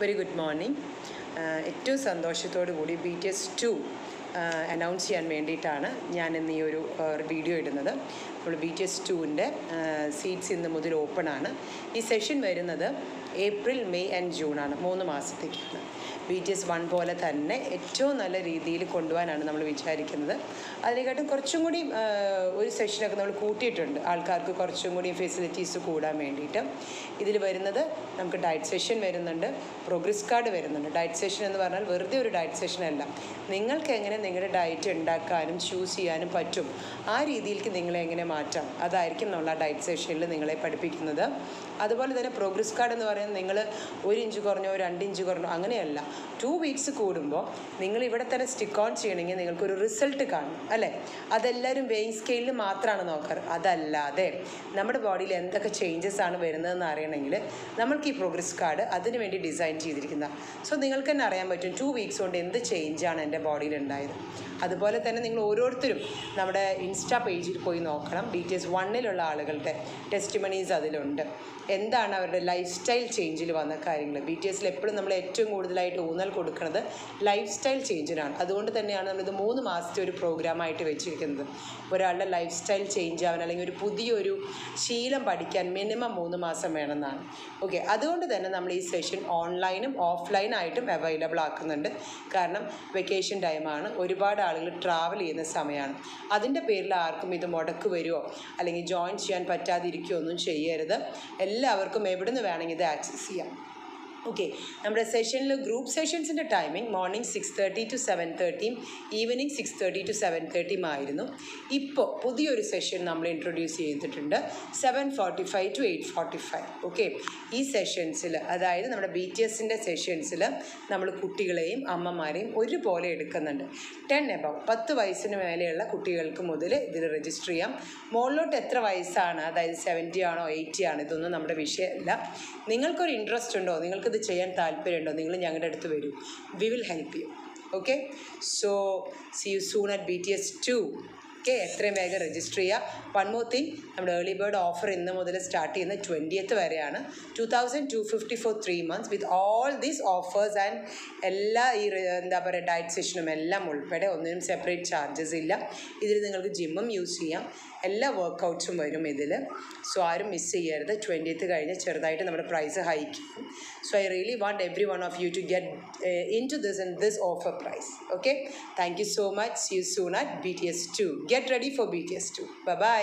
Very good morning. ഏറ്റവും സന്തോഷത്തോടു കൂടി B T S two announce ചെയ്യാൻ വേണ്ടിയിട്ടാണ് ഞാൻ ഇന്ന് ഈ ഒരു വീഡിയോ ഇടുന്നത്. നമ്മൾ ബി ടി എസ് ടുവിന്റെ സീറ്റ്സ് ഇന്ന് മുതൽ ഓപ്പൺ ആണ്. ഈ സെഷൻ വരുന്നത് ഏപ്രിൽ മെയ് ആൻഡ് ജൂൺ ആണ്. മൂന്ന് മാസത്തേക്കാണ്. ബി ടി എസ് വൺ പോലെ തന്നെ ഏറ്റവും നല്ല രീതിയിൽ കൊണ്ടുപോകാനാണ് നമ്മൾ വിചാരിക്കുന്നത്. അതിനെക്കാട്ടും കുറച്ചും കൂടി ഒരു സെഷനൊക്കെ നമ്മൾ കൂട്ടിയിട്ടുണ്ട്. ആൾക്കാർക്ക് കുറച്ചും കൂടി ഫെസിലിറ്റീസ് കൂടാൻ വേണ്ടിയിട്ട്. ഇതിൽ വരുന്നത് നമുക്ക് ഡയറ്റ് സെഷൻ വരുന്നുണ്ട്. പ്രോഗ്രസ് കാർഡ് വരുന്നുണ്ട്. ഡയറ്റ് സെഷൻ എന്ന് പറഞ്ഞാൽ വെറുതെ ഒരു ഡയറ്റ് സെഷൻ അല്ല. നിങ്ങൾക്ക് എങ്ങനെ നിങ്ങളുടെ ഡയറ്റ് ഉണ്ടാക്കാനും ചൂസ് ചെയ്യാനും പറ്റും. ആ രീതിയിലേക്ക് നിങ്ങളെ എങ്ങനെ മാറ്റാം? അതായിരിക്കും നമ്മൾ ആ ഡയറ്റ് സെഷനിൽ നിങ്ങളെ പഠിപ്പിക്കുന്നത്. അതുപോലെ തന്നെ പ്രോഗ്രസ് കാർഡ് എന്ന് പറയുന്നത് നിങ്ങൾ ഒരു ഇഞ്ച് കുറഞ്ഞോ രണ്ട് ഇഞ്ച് കുറഞ്ഞോ അങ്ങനെയല്ല. ടു വീക്സ് കൂടുമ്പോൾ നിങ്ങൾ ഇവിടെ തന്നെ സ്റ്റിക്ക് ഓൺ ചെയ്യണമെങ്കിൽ നിങ്ങൾക്കൊരു റിസൾട്ട് കാണും അല്ലേ? അതെല്ലാവരും വെയിങ് സ്കെയിലിൽ മാത്രമാണ് നോക്കാറ്. അതല്ലാതെ നമ്മുടെ ബോഡിയിൽ എന്തൊക്കെ ചേഞ്ചസ് ആണ് വരുന്നതെന്ന് അറിയണമെങ്കിൽ നമ്മൾക്ക് ഈ പ്രോഗ്രസ് കാർഡ് അതിനുവേണ്ടി ഡിസൈൻ ചെയ്തിരിക്കുന്ന സോ നിങ്ങൾക്ക് തന്നെ അറിയാൻ പറ്റും ടു വീക്സ് കൊണ്ട് എന്ത് ചേഞ്ചാണ് എന്റെ ബോഡിയിൽ ഉണ്ടായത്. അതുപോലെ തന്നെ നിങ്ങൾ ഓരോരുത്തരും നമ്മുടെ ഇൻസ്റ്റാ പേജിൽ പോയി നോക്കണം. ബി ടി എസ് വണ്ണിലുള്ള ആളുകളുടെ ടെസ്റ്റിമണീസ് അതിലുണ്ട്. എന്താണ് അവരുടെ ലൈഫ് സ്റ്റൈൽ ചേഞ്ചിൽ വന്ന കാര്യങ്ങൾ? ബി ടി എസിൽ എപ്പോഴും നമ്മൾ ഏറ്റവും കൂടുതലായിട്ട് ഊന്നൽ കൊടുക്കുന്നത് ലൈഫ് സ്റ്റൈൽ ചേഞ്ചിനാണ് അതുകൊണ്ട് തന്നെയാണ് നമ്മളിത് മൂന്ന് മാസത്തെ ഒരു പ്രോഗ്രാമായിട്ട് വെച്ചിരിക്കുന്നത്. ഒരാളുടെ ലൈഫ് സ്റ്റൈൽ ചേഞ്ച് ആവാൻ അല്ലെങ്കിൽ ഒരു പുതിയൊരു ശീലം പഠിക്കാൻ മിനിമം മൂന്ന് മാസം വേണമെന്നാണ്. ഓക്കെ അതുകൊണ്ട് തന്നെ നമ്മൾ ഈ സെഷൻ ഓൺലൈനും ഓഫ്ലൈനായിട്ടും അവൈലബിൾ ആക്കുന്നുണ്ട്. കാരണം വെക്കേഷൻ ടൈമാണ് ഒരുപാട് ആളുകൾ ട്രാവൽ ചെയ്യുന്ന സമയമാണ്. അതിന്റെ പേരിൽ ആർക്കും ഇത് മുടക്ക് വരുമോ അല്ലെങ്കിൽ ജോയിൻ ചെയ്യാൻ പറ്റാതിരിക്കുകയോ ഒന്നും ചെയ്യരുത്. എല്ലാവർക്കും എവിടെ നിന്ന് വേണമെങ്കിൽ ഇത് ആക്സസ് ചെയ്യാം. ഓക്കെ നമ്മുടെ സെഷനിൽ group സെഷൻസിന്റെ timing morning six thirty to seven തേർട്ടിയും evening six thirty to seven തേർട്ടിയും ആയിരുന്നു. ഇപ്പോൾ പുതിയൊരു സെഷൻ നമ്മൾ ഇൻട്രൊഡ്യൂസ് ചെയ്തിട്ടുണ്ട്. Seven forty five to eight forty five okay ഈ സെഷൻസിൽ അതായത് നമ്മുടെ ബി ടി എസിന്റെ സെഷൻസിൽ നമ്മൾ കുട്ടികളെയും അമ്മമാരെയും ഒരുപോലെ എടുക്കുന്നുണ്ട്. ടെൻ എബവ് പത്ത് വയസ്സിന് മേലെയുള്ള കുട്ടികൾക്ക് മുതൽ ഇതിൽ രജിസ്റ്റർ ചെയ്യാം. മുകളിലോട്ട് എത്ര വയസ്സാണ്? അതായത് സെവന്റി ആണോ എയ്റ്റി ആണോ? ഇതൊന്നും നമ്മുടെ വിഷയമല്ല. നിങ്ങൾക്കൊരു ഇൻട്രസ്റ്റ് ഉണ്ടോ? ചെയ്യാൻ താല്പര്യമുണ്ടോ? നിങ്ങൾ ഞങ്ങളുടെ അടുത്ത് വരൂ. We will help you okay so see you soon at B T S two okay എത്രയും വേഗം രജിസ്റ്റർ ചെയ്യുക. വൺ മോർ തിങ് നമ്മുടെ ഏർലി ബേർഡ് ഓഫർ ഇന്ന് മുതൽ സ്റ്റാർട്ട് ചെയ്യുന്ന ട്വന്റിയത്ത് വരെയാണ്. Two thousand two fifty for three months with all these offers and എല്ലാ ഈ എന്താ പറയുക ഡയറ്റ് സെഷനും എല്ലാം ഉൾപ്പെടെ ഒന്നിനും സെപ്പറേറ്റ് ചാർജസ് ഇല്ല. ഇതിൽ നിങ്ങൾക്ക് ജിമ്മും യൂസ് ചെയ്യാം. എല്ലാ വർക്കൗട്ട്സും വരും ഇതിൽ. സോ ആരും മിസ് ചെയ്യരുത്. ട്വന്റിയത്ത് കഴിഞ്ഞ് ചെറുതായിട്ട് നമ്മുടെ പ്രൈസ് ഹൈക്ക് ചെയ്യും. So I really want every one of you to get in to this in this offer price okay thank you so much you soon at B T S two get ready for B T S two bye